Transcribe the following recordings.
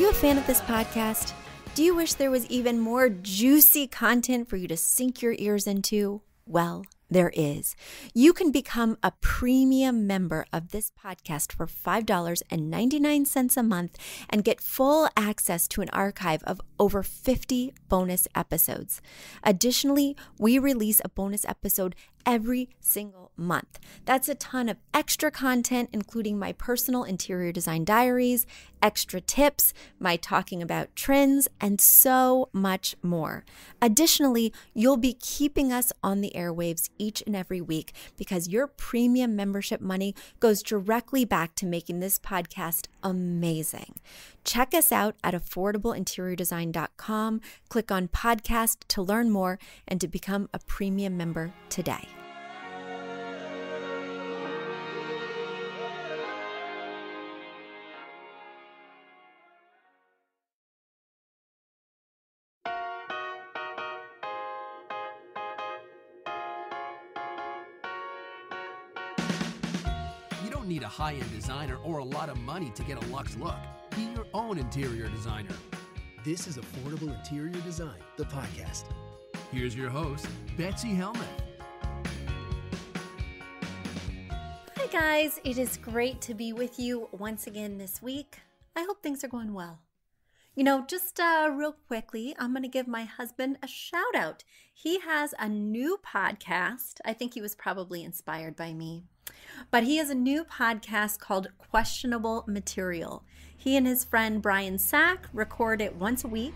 you a fan of this podcast? Do you wish there was even more juicy content for you to sink your ears into? Well, there is. You can become a premium member of this podcast for $5.99 a month and get full access to an archive of over 50 bonus episodes. Additionally, we release a bonus episode every single month. That's a ton of extra content, including my personal interior design diaries, extra tips, my talking about trends, and so much more. Additionally, you'll be keeping us on the airwaves each and every week because your premium membership money goes directly back to making this podcast amazing. Check us out at affordableinteriordesign.com. Click on podcast to learn more and to become a premium member today. High end designer or a lot of money to get a luxe look. Be your own interior designer. This is Affordable Interior Design, the podcast. Here's your host, Betsy Helmuth. Hi, guys. It is great to be with you once again this week. I hope things are going well. You know, just uh, real quickly, I'm going to give my husband a shout out. He has a new podcast. I think he was probably inspired by me. But he has a new podcast called Questionable Material. He and his friend Brian Sack record it once a week.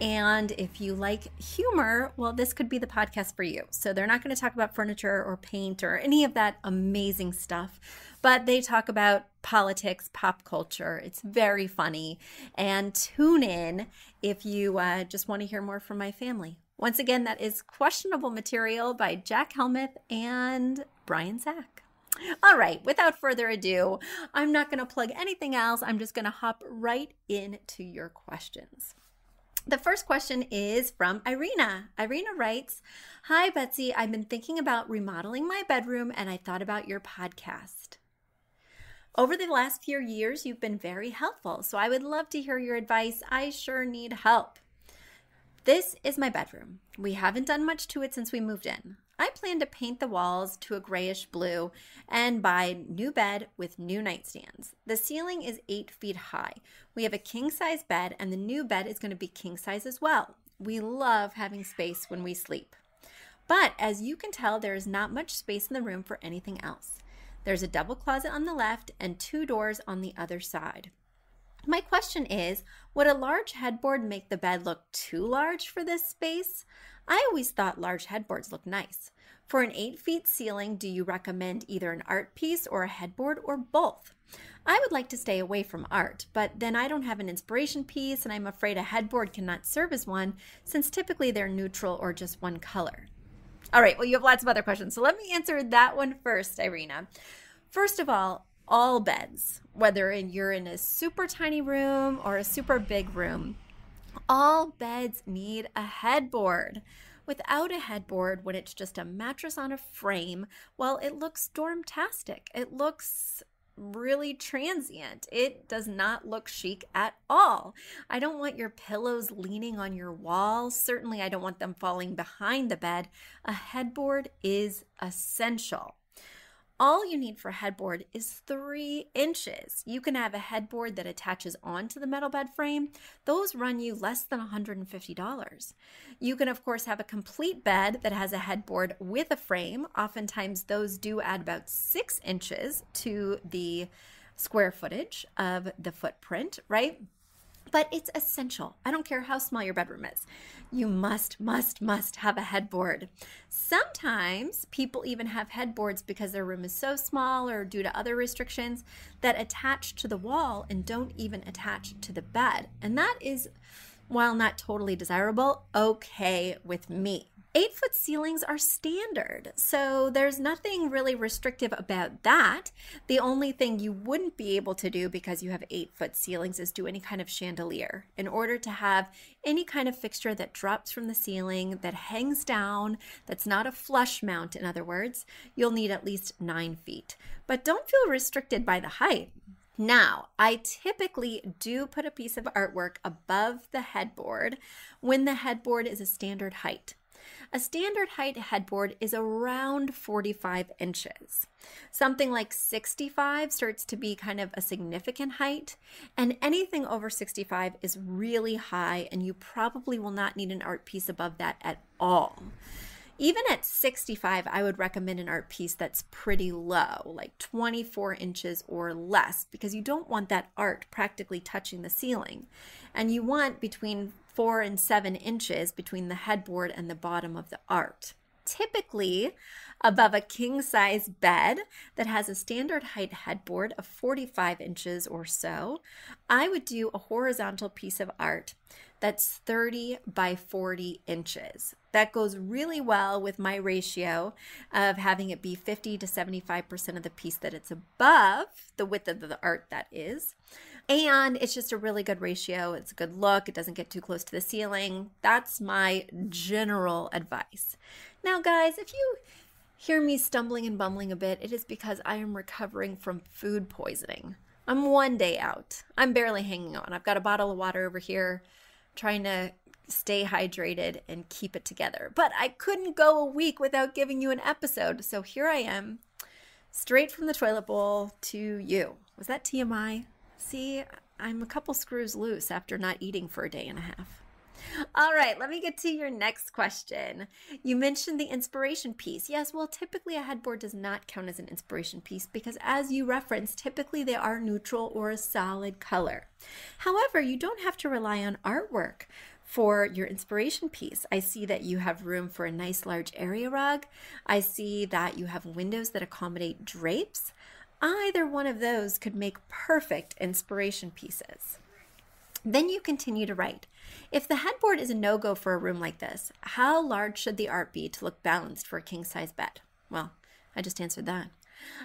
And if you like humor, well, this could be the podcast for you. So they're not going to talk about furniture or paint or any of that amazing stuff, but they talk about politics, pop culture. It's very funny. And tune in if you uh, just want to hear more from my family. Once again, that is Questionable Material by Jack Helmuth and Brian Sack. All right, without further ado, I'm not going to plug anything else. I'm just going to hop right into your questions. The first question is from Irina. Irina writes Hi, Betsy. I've been thinking about remodeling my bedroom and I thought about your podcast. Over the last few years, you've been very helpful, so I would love to hear your advice. I sure need help. This is my bedroom. We haven't done much to it since we moved in. I plan to paint the walls to a grayish blue and buy new bed with new nightstands. The ceiling is eight feet high. We have a king size bed, and the new bed is going to be king size as well. We love having space when we sleep. But as you can tell, there is not much space in the room for anything else. There's a double closet on the left and two doors on the other side. My question is Would a large headboard make the bed look too large for this space? I always thought large headboards look nice. For an 8 feet ceiling, do you recommend either an art piece or a headboard or both? I would like to stay away from art, but then I don't have an inspiration piece and I'm afraid a headboard cannot serve as one since typically they're neutral or just one color. All right, well, you have lots of other questions, so let me answer that one first, Irina. First of all, all beds, whether you're in a super tiny room or a super big room, all beds need a headboard. Without a headboard, when it's just a mattress on a frame, well, it looks dormtastic. It looks really transient. It does not look chic at all. I don't want your pillows leaning on your wall. Certainly, I don't want them falling behind the bed. A headboard is essential. All you need for a headboard is three inches. You can have a headboard that attaches onto the metal bed frame. Those run you less than $150. You can, of course, have a complete bed that has a headboard with a frame. Oftentimes, those do add about six inches to the square footage of the footprint, right? But it's essential. I don't care how small your bedroom is. You must, must, must have a headboard. Sometimes people even have headboards because their room is so small or due to other restrictions that attach to the wall and don't even attach to the bed. And that is, while not totally desirable, okay with me. Eight foot ceilings are standard, so there's nothing really restrictive about that. The only thing you wouldn't be able to do because you have eight foot ceilings is do any kind of chandelier. In order to have any kind of fixture that drops from the ceiling, that hangs down, that's not a flush mount, in other words, you'll need at least nine feet. But don't feel restricted by the height. Now, I typically do put a piece of artwork above the headboard when the headboard is a standard height. A standard height headboard is around 45 inches. Something like 65 starts to be kind of a significant height, and anything over 65 is really high, and you probably will not need an art piece above that at all. Even at 65, I would recommend an art piece that's pretty low, like 24 inches or less, because you don't want that art practically touching the ceiling. And you want between four and seven inches between the headboard and the bottom of the art. Typically, above a king size bed that has a standard height headboard of 45 inches or so, I would do a horizontal piece of art that's 30 by 40 inches. That goes really well with my ratio of having it be 50 to 75% of the piece that it's above, the width of the art that is. And it's just a really good ratio. It's a good look. It doesn't get too close to the ceiling. That's my general advice. Now, guys, if you hear me stumbling and bumbling a bit, it is because I am recovering from food poisoning. I'm one day out. I'm barely hanging on. I've got a bottle of water over here, trying to stay hydrated and keep it together. But I couldn't go a week without giving you an episode. So here I am, straight from the toilet bowl to you. Was that TMI? See, I'm a couple screws loose after not eating for a day and a half. All right, let me get to your next question. You mentioned the inspiration piece. Yes, well, typically a headboard does not count as an inspiration piece because, as you referenced, typically they are neutral or a solid color. However, you don't have to rely on artwork for your inspiration piece. I see that you have room for a nice large area rug. I see that you have windows that accommodate drapes. Either one of those could make perfect inspiration pieces. Then you continue to write. If the headboard is a no go for a room like this, how large should the art be to look balanced for a king size bed? Well, I just answered that.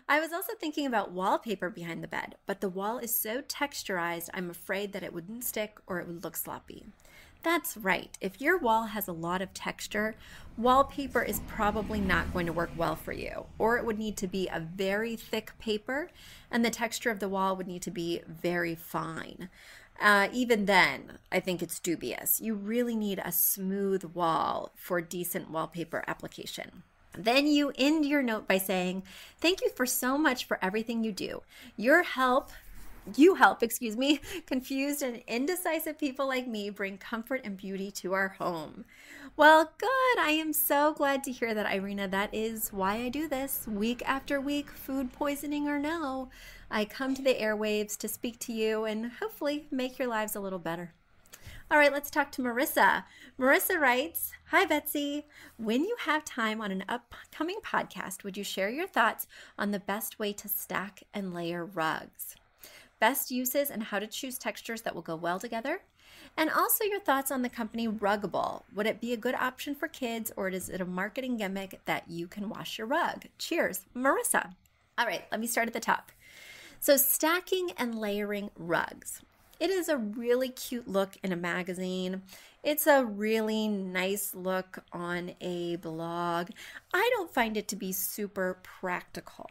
I was also thinking about wallpaper behind the bed, but the wall is so texturized, I'm afraid that it wouldn't stick or it would look sloppy. That's right. If your wall has a lot of texture, wallpaper is probably not going to work well for you. Or it would need to be a very thick paper, and the texture of the wall would need to be very fine. Uh, even then, I think it's dubious. You really need a smooth wall for decent wallpaper application. Then you end your note by saying, Thank you for so much for everything you do. Your help you help, excuse me, confused and indecisive people like me bring comfort and beauty to our home. Well, good. I am so glad to hear that, Irina. That is why I do this week after week, food poisoning or no. I come to the airwaves to speak to you and hopefully make your lives a little better. All right, let's talk to Marissa. Marissa writes Hi, Betsy. When you have time on an upcoming podcast, would you share your thoughts on the best way to stack and layer rugs? Best uses and how to choose textures that will go well together? And also your thoughts on the company Ruggable. Would it be a good option for kids or is it a marketing gimmick that you can wash your rug? Cheers, Marissa. All right, let me start at the top. So, stacking and layering rugs. It is a really cute look in a magazine. It's a really nice look on a blog. I don't find it to be super practical.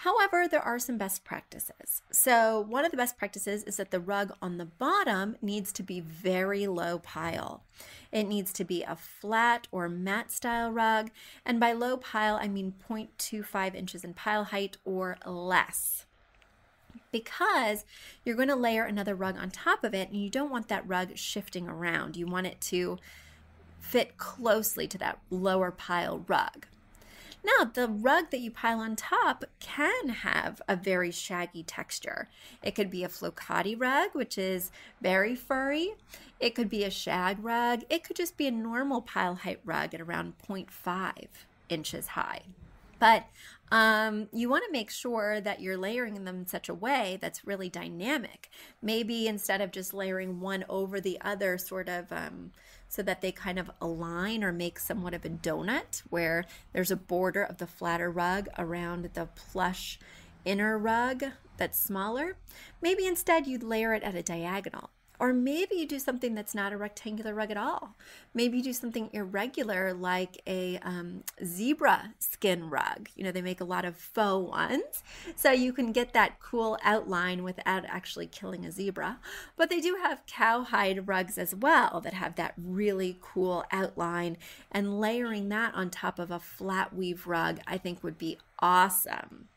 However, there are some best practices. So, one of the best practices is that the rug on the bottom needs to be very low pile. It needs to be a flat or mat style rug, and by low pile, I mean 0.25 inches in pile height or less because you're going to layer another rug on top of it and you don't want that rug shifting around. You want it to fit closely to that lower pile rug. Now, the rug that you pile on top can have a very shaggy texture. It could be a flocati rug, which is very furry. It could be a shag rug. It could just be a normal pile height rug at around 0.5 inches high. But um, you want to make sure that you're layering them in such a way that's really dynamic. Maybe instead of just layering one over the other, sort of um, so that they kind of align or make somewhat of a donut where there's a border of the flatter rug around the plush inner rug that's smaller. Maybe instead you'd layer it at a diagonal Or maybe you do something that's not a rectangular rug at all. Maybe you do something irregular like a um, zebra skin rug. You know, they make a lot of faux ones. So you can get that cool outline without actually killing a zebra. But they do have cowhide rugs as well that have that really cool outline. And layering that on top of a flat weave rug, I think would be awesome.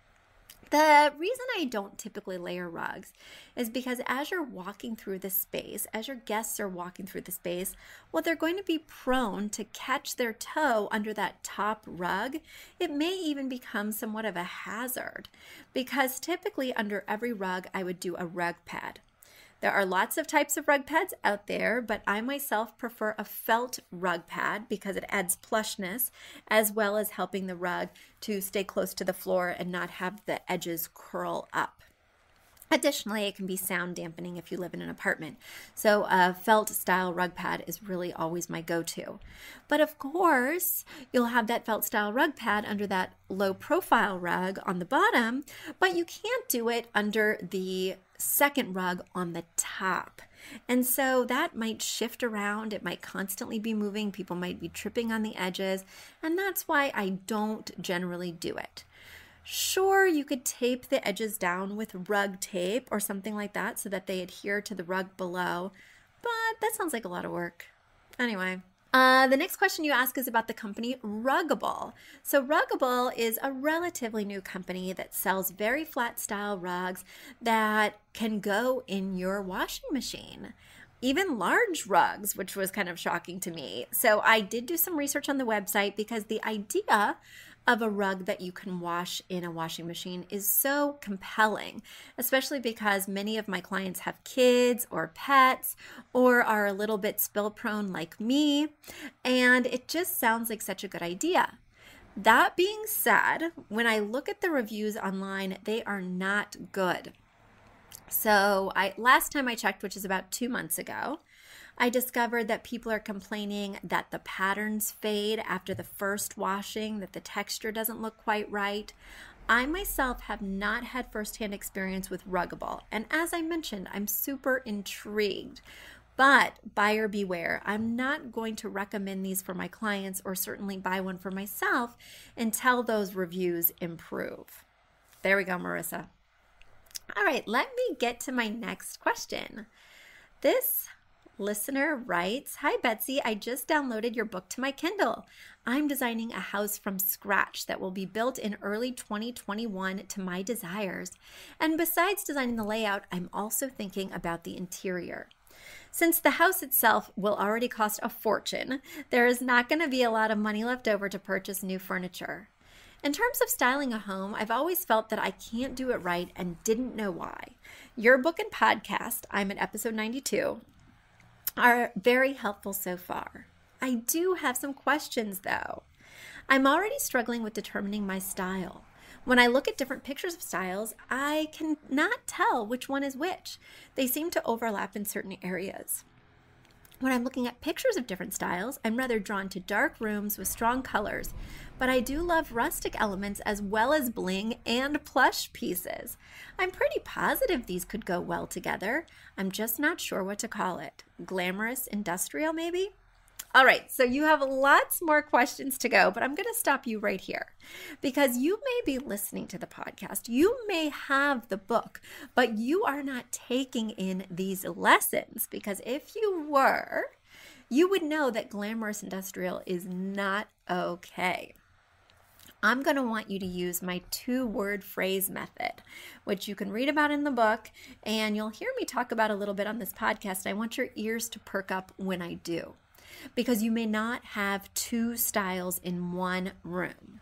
The reason I don't typically layer rugs is because as you're walking through the space, as your guests are walking through the space, well, they're going to be prone to catch their toe under that top rug. It may even become somewhat of a hazard because typically under every rug, I would do a rug pad. There are lots of types of rug pads out there, but I myself prefer a felt rug pad because it adds plushness as well as helping the rug to stay close to the floor and not have the edges curl up. Additionally, it can be sound dampening if you live in an apartment. So, a felt style rug pad is really always my go to. But of course, you'll have that felt style rug pad under that low profile rug on the bottom, but you can't do it under the second rug on the top. And so that might shift around. It might constantly be moving. People might be tripping on the edges. And that's why I don't generally do it. Sure, you could tape the edges down with rug tape or something like that so that they adhere to the rug below, but that sounds like a lot of work. Anyway, uh, the next question you ask is about the company Ruggable. So, Ruggable is a relatively new company that sells very flat style rugs that can go in your washing machine. Even large rugs, which was kind of shocking to me. So, I did do some research on the website because the idea of a rug that you can wash in a washing machine is so compelling, especially because many of my clients have kids or pets or are a little bit spill prone like me. And it just sounds like such a good idea. That being said, when I look at the reviews online, they are not good. So, I last time I checked, which is about 2 months ago, I discovered that people are complaining that the patterns fade after the first washing, that the texture doesn't look quite right. I myself have not had firsthand experience with Ruggable, and as I mentioned, I'm super intrigued. But buyer beware, I'm not going to recommend these for my clients or certainly buy one for myself until those reviews improve. There we go, Marissa. All right, let me get to my next question. This listener writes Hi, Betsy. I just downloaded your book to my Kindle. I'm designing a house from scratch that will be built in early 2021 to my desires. And besides designing the layout, I'm also thinking about the interior. Since the house itself will already cost a fortune, there is not going to be a lot of money left over to purchase new furniture. In terms of styling a home, I've always felt that I can't do it right and didn't know why. Your book and podcast, I'm at episode 92, are very helpful so far. I do have some questions though. I'm already struggling with determining my style. When I look at different pictures of styles, I cannot tell which one is which. They seem to overlap in certain areas. When I'm looking at pictures of different styles, I'm rather drawn to dark rooms with strong colors, but I do love rustic elements as well as bling and plush pieces. I'm pretty positive these could go well together. I'm just not sure what to call it. Glamorous industrial, maybe? All right, so you have lots more questions to go, but I'm going to stop you right here because you may be listening to the podcast. You may have the book, but you are not taking in these lessons because if you were, you would know that glamorous industrial is not okay. I'm going to want you to use my two word phrase method, which you can read about in the book and you'll hear me talk about a little bit on this podcast. I want your ears to perk up when I do because you may not have two styles in one room.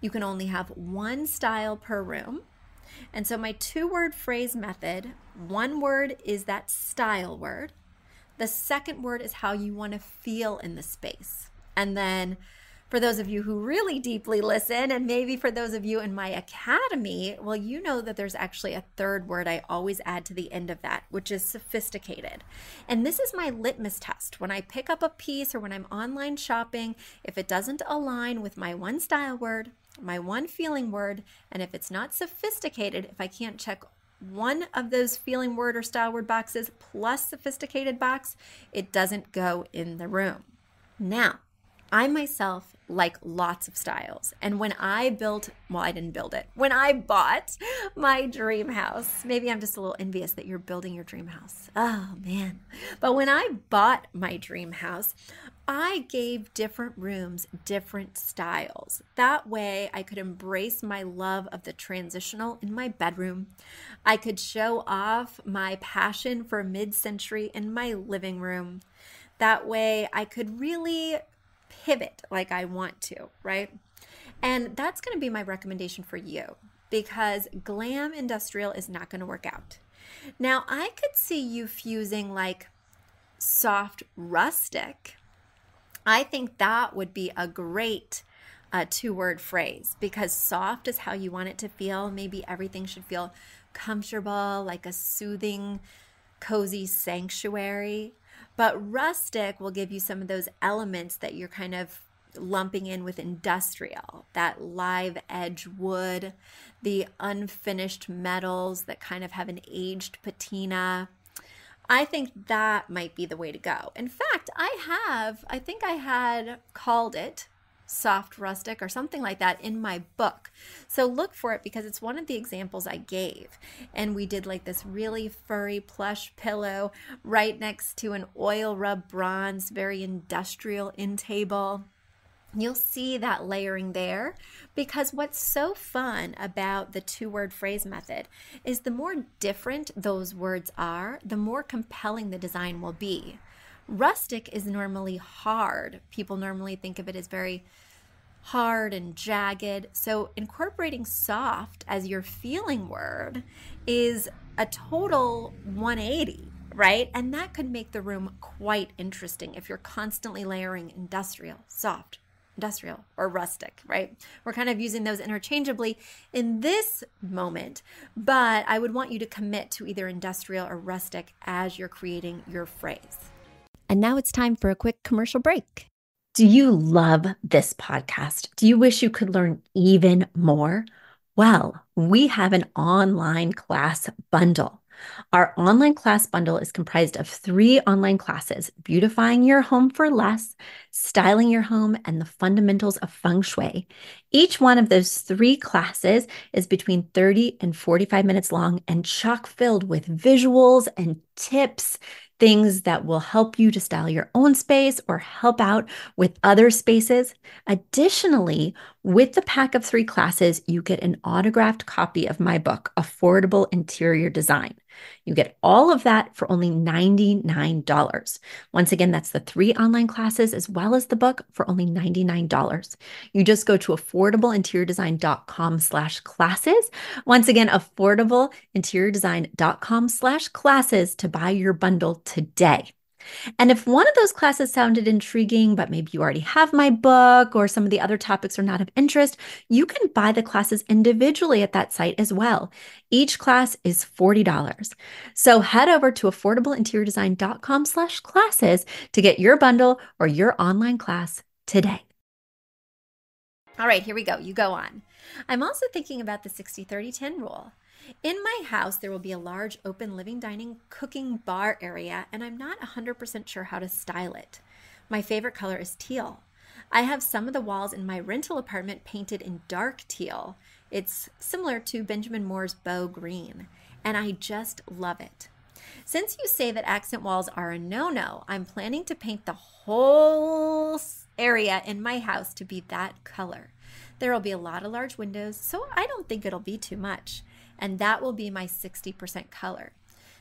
You can only have one style per room. And so, my two word phrase method one word is that style word, the second word is how you want to feel in the space. And then for those of you who really deeply listen, and maybe for those of you in my academy, well, you know that there's actually a third word I always add to the end of that, which is sophisticated. And this is my litmus test. When I pick up a piece or when I'm online shopping, if it doesn't align with my one style word, my one feeling word, and if it's not sophisticated, if I can't check one of those feeling word or style word boxes plus sophisticated box, it doesn't go in the room. Now, I myself like lots of styles. And when I built, well, I didn't build it, when I bought my dream house, maybe I'm just a little envious that you're building your dream house. Oh, man. But when I bought my dream house, I gave different rooms different styles. That way, I could embrace my love of the transitional in my bedroom. I could show off my passion for mid century in my living room. That way, I could really pivot like I want to, right? And that's going to be my recommendation for you because glam industrial is not going to work out. Now, I could see you fusing like soft rustic. I think that would be a great uh, two word phrase because soft is how you want it to feel. Maybe everything should feel comfortable, like a soothing, cozy sanctuary. But rustic will give you some of those elements that you're kind of lumping in with industrial that live edge wood, the unfinished metals that kind of have an aged patina. I think that might be the way to go. In fact, I have, I think I had called it soft rustic or something like that in my book. So look for it because it's one of the examples I gave. And we did like this really furry plush pillow right next to an oil rub bronze, very industrial in table. You'll see that layering there because what's so fun about the two word phrase method is the more different those words are, the more compelling the design will be. Rustic is normally hard. People normally think of it as very hard and jagged. So, incorporating soft as your feeling word is a total 180, right? And that could make the room quite interesting if you're constantly layering industrial, soft, industrial, or rustic, right? We're kind of using those interchangeably in this moment, but I would want you to commit to either industrial or rustic as you're creating your phrase. And now it's time for a quick commercial break. Do you love this podcast? Do you wish you could learn even more? Well, we have an online class bundle. Our online class bundle is comprised of three online classes beautifying your home for less, styling your home, and the fundamentals of feng shui. Each one of those three classes is between 30 and 45 minutes long and chock filled with visuals and tips things that will help you to style your own space or help out with other spaces. Additionally, with the pack of three classes, you get an autographed copy of my book, Affordable Interior Design. You get all of that for only $99. Once again, that's the three online classes as well as the book for only $99. You just go to affordableinteriordesign.com slash classes. Once again, affordableinteriordesign.com slash classes to buy your bundle today. And if one of those classes sounded intriguing, but maybe you already have my book or some of the other topics are not of interest, you can buy the classes individually at that site as well. Each class is $40. So head over to affordableinteriordesign.com slash classes to get your bundle or your online class today. All right, here we go. You go on. I'm also thinking about the 60 30 10 rule. In my house, there will be a large open living dining cooking bar area, and I'm not 100% sure how to style it. My favorite color is teal. I have some of the walls in my rental apartment painted in dark teal. It's similar to Benjamin Moore's Beau Green, and I just love it. Since you say that accent walls are a no no, I'm planning to paint the whole area in my house to be that color. There will be a lot of large windows, so I don't think it'll be too much and that will be my 60% color.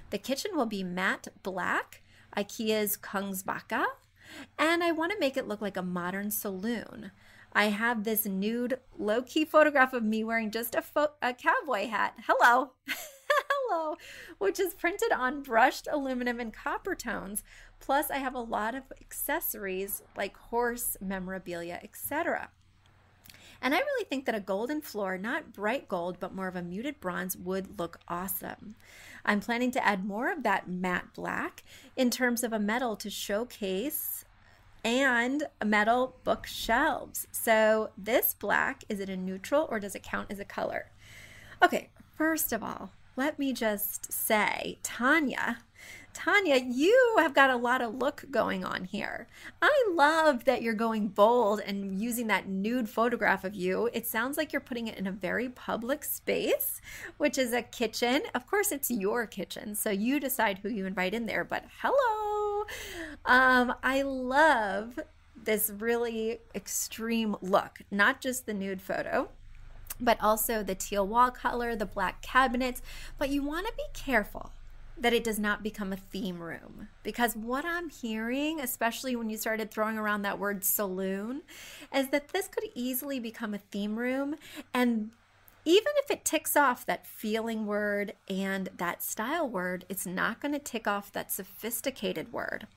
The kitchen will be matte black, IKEA's Kungsbacka, and I want to make it look like a modern saloon. I have this nude, low key photograph of me wearing just a, fo- a cowboy hat. Hello. Hello. Which is printed on brushed aluminum and copper tones. Plus, I have a lot of accessories like horse memorabilia, etc. And I really think that a golden floor, not bright gold, but more of a muted bronze, would look awesome. I'm planning to add more of that matte black in terms of a metal to showcase and metal bookshelves. So this black, is it a neutral or does it count as a color? Okay, first of all, let me just say, Tanya, Tanya, you have got a lot of look going on here. I love that you're going bold and using that nude photograph of you. It sounds like you're putting it in a very public space, which is a kitchen. Of course, it's your kitchen, so you decide who you invite in there, but hello. Um, I love this really extreme look, not just the nude photo but also the teal wall color, the black cabinets. But you want to be careful that it does not become a theme room. Because what I'm hearing, especially when you started throwing around that word saloon, is that this could easily become a theme room and even if it ticks off that feeling word and that style word, it's not going to tick off that sophisticated word.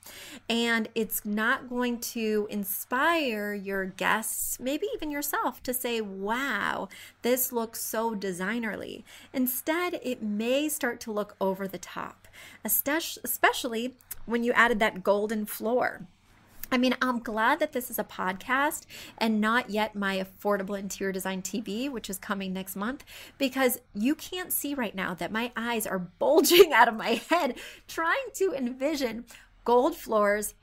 And it's not going to inspire your guests, maybe even yourself, to say, wow, this looks so designerly. Instead, it may start to look over the top, especially when you added that golden floor. I mean, I'm glad that this is a podcast and not yet my affordable interior design TV, which is coming next month, because you can't see right now that my eyes are bulging out of my head trying to envision gold floors,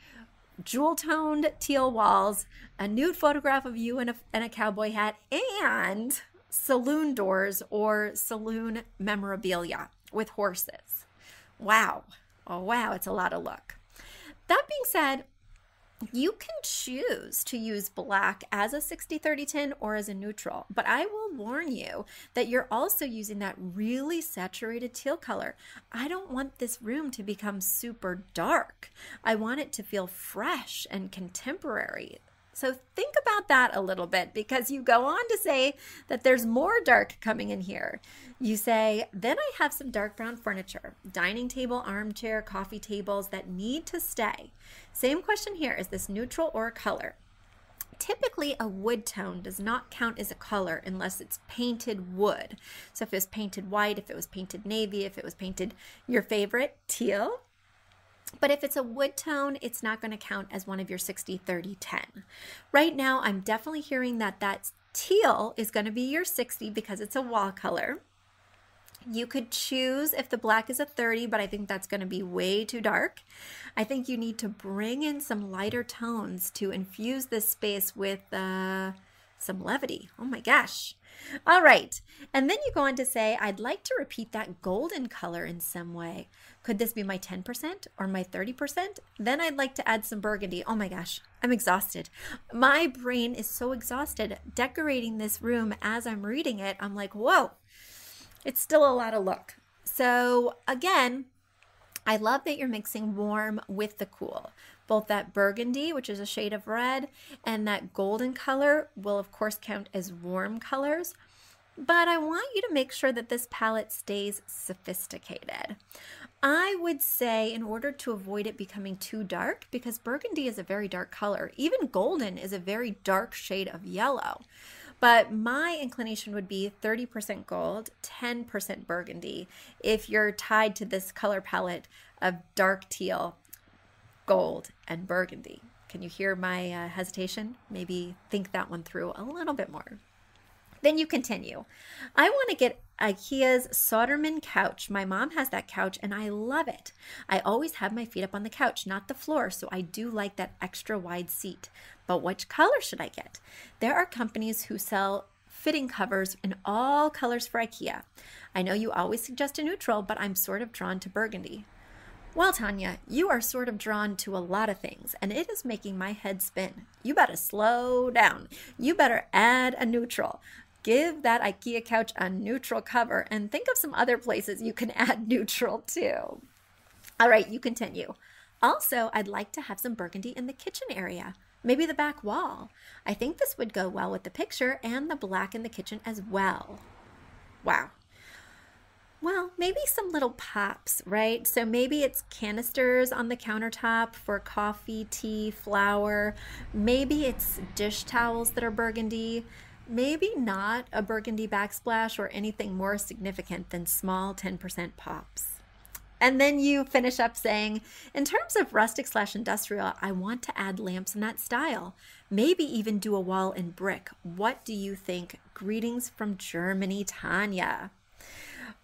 jewel toned teal walls, a nude photograph of you in a, in a cowboy hat, and saloon doors or saloon memorabilia with horses. Wow. Oh, wow. It's a lot of look. That being said, you can choose to use black as a 60 30 10 or as a neutral, but I will warn you that you're also using that really saturated teal color. I don't want this room to become super dark. I want it to feel fresh and contemporary. So think about that a little bit because you go on to say that there's more dark coming in here. You say, then I have some dark brown furniture, dining table, armchair, coffee tables that need to stay. Same question here is this neutral or color? Typically, a wood tone does not count as a color unless it's painted wood. So, if it was painted white, if it was painted navy, if it was painted your favorite, teal, but if it's a wood tone, it's not going to count as one of your 60, 30, 10. Right now, I'm definitely hearing that that teal is going to be your 60 because it's a wall color. You could choose if the black is a 30, but I think that's going to be way too dark. I think you need to bring in some lighter tones to infuse this space with uh, some levity. Oh my gosh. All right. And then you go on to say, I'd like to repeat that golden color in some way. Could this be my 10% or my 30%? Then I'd like to add some burgundy. Oh my gosh, I'm exhausted. My brain is so exhausted decorating this room as I'm reading it. I'm like, whoa, it's still a lot of look. So again, I love that you're mixing warm with the cool. Both that burgundy, which is a shade of red, and that golden color will, of course, count as warm colors. But I want you to make sure that this palette stays sophisticated. I would say, in order to avoid it becoming too dark, because burgundy is a very dark color, even golden is a very dark shade of yellow. But my inclination would be 30% gold, 10% burgundy if you're tied to this color palette of dark teal gold, and burgundy. Can you hear my uh, hesitation? Maybe think that one through a little bit more. Then you continue. I want to get IKEA's Söderhamn couch. My mom has that couch and I love it. I always have my feet up on the couch, not the floor, so I do like that extra wide seat. But which color should I get? There are companies who sell fitting covers in all colors for IKEA. I know you always suggest a neutral, but I'm sort of drawn to burgundy. Well, Tanya, you are sort of drawn to a lot of things, and it is making my head spin. You better slow down. You better add a neutral. Give that IKEA couch a neutral cover and think of some other places you can add neutral to. All right, you continue. Also, I'd like to have some burgundy in the kitchen area, maybe the back wall. I think this would go well with the picture and the black in the kitchen as well. Wow, well, maybe some little pops, right? So maybe it's canisters on the countertop for coffee, tea, flour. Maybe it's dish towels that are burgundy. Maybe not a burgundy backsplash or anything more significant than small 10% pops. And then you finish up saying, in terms of rustic slash industrial, I want to add lamps in that style. Maybe even do a wall in brick. What do you think? Greetings from Germany, Tanya.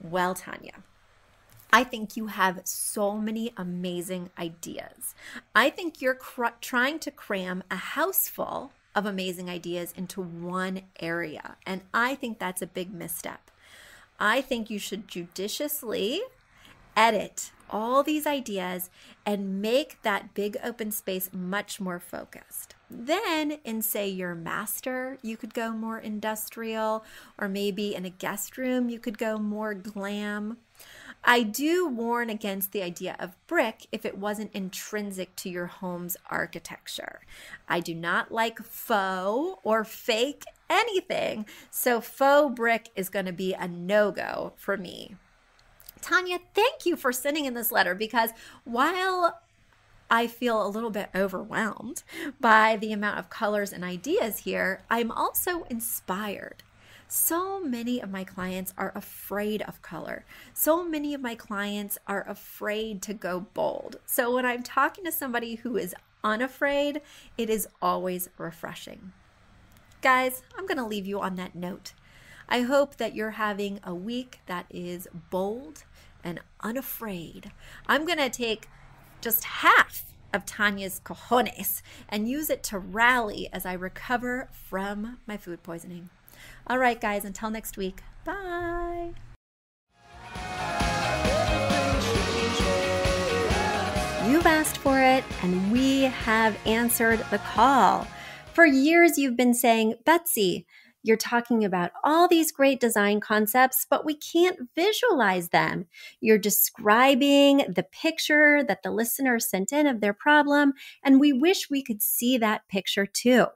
Well, Tanya, I think you have so many amazing ideas. I think you're trying to cram a house full of amazing ideas into one area. And I think that's a big misstep. I think you should judiciously edit all these ideas and make that big open space much more focused. Then, in say your master, you could go more industrial, or maybe in a guest room, you could go more glam. I do warn against the idea of brick if it wasn't intrinsic to your home's architecture. I do not like faux or fake anything, so faux brick is going to be a no go for me. Tanya, thank you for sending in this letter because while I feel a little bit overwhelmed by the amount of colors and ideas here, I'm also inspired. So many of my clients are afraid of color. So many of my clients are afraid to go bold. So when I'm talking to somebody who is unafraid, it is always refreshing. Guys, I'm going to leave you on that note. I hope that you're having a week that is bold and unafraid. I'm going to take just half of Tanya's cojones and use it to rally as I recover from my food poisoning. All right, guys, until next week. Bye. You've asked for it, and we have answered the call. For years, you've been saying, Betsy, you're talking about all these great design concepts, but we can't visualize them. You're describing the picture that the listener sent in of their problem, and we wish we could see that picture too.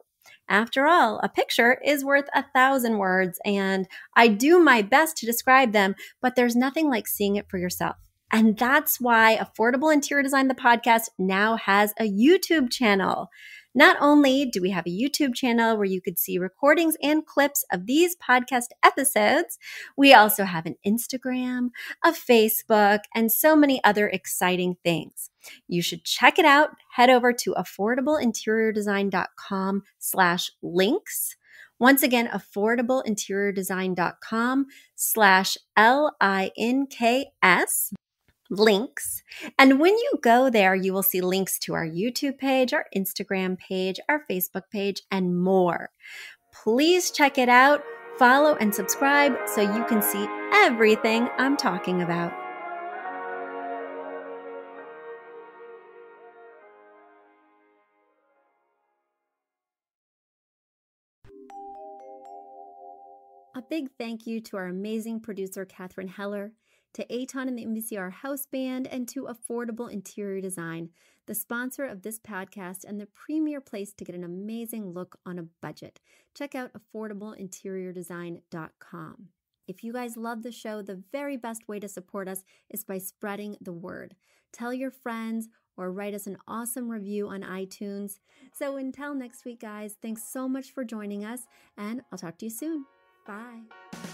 After all, a picture is worth a thousand words, and I do my best to describe them, but there's nothing like seeing it for yourself. And that's why Affordable Interior Design, the podcast, now has a YouTube channel. Not only do we have a YouTube channel where you could see recordings and clips of these podcast episodes, we also have an Instagram, a Facebook, and so many other exciting things. You should check it out. Head over to affordableinteriordesign.com slash links. Once again, affordableinteriordesign.com slash L-I-N-K-S links. And when you go there, you will see links to our YouTube page, our Instagram page, our Facebook page, and more. Please check it out, follow, and subscribe so you can see everything I'm talking about. A big thank you to our amazing producer, Katherine Heller to Aton and the MVCR House Band, and to Affordable Interior Design, the sponsor of this podcast and the premier place to get an amazing look on a budget. Check out affordableinteriordesign.com. If you guys love the show, the very best way to support us is by spreading the word. Tell your friends or write us an awesome review on iTunes. So until next week, guys, thanks so much for joining us, and I'll talk to you soon. Bye.